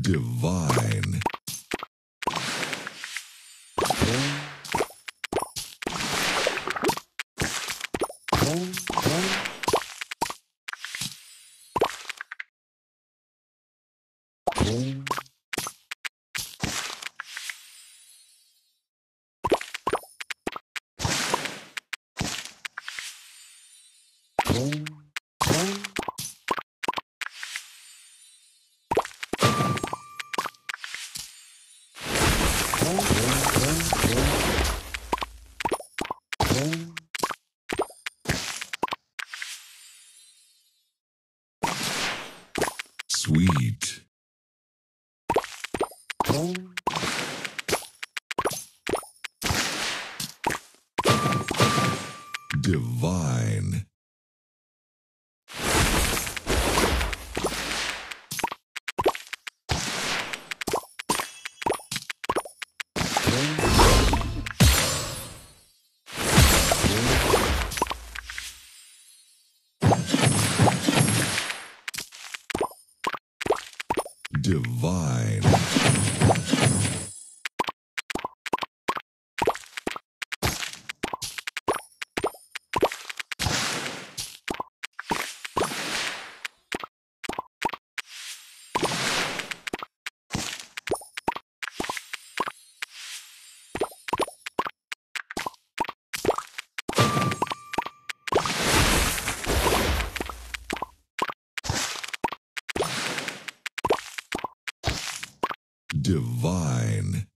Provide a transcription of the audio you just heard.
Divine. Sweet. Divine. Divine. divine.